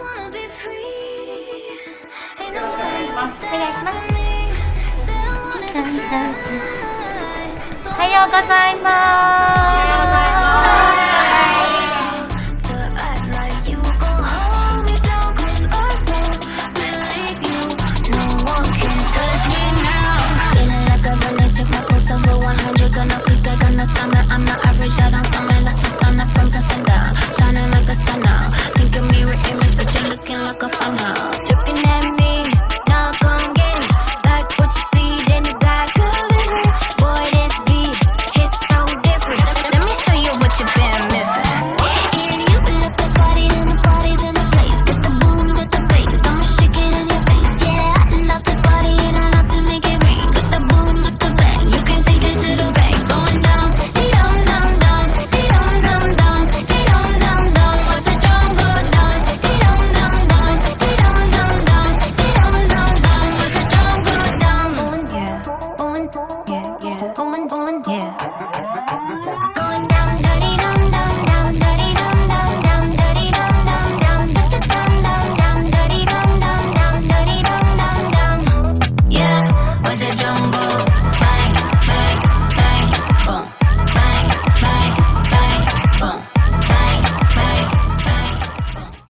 おはようございます Oh.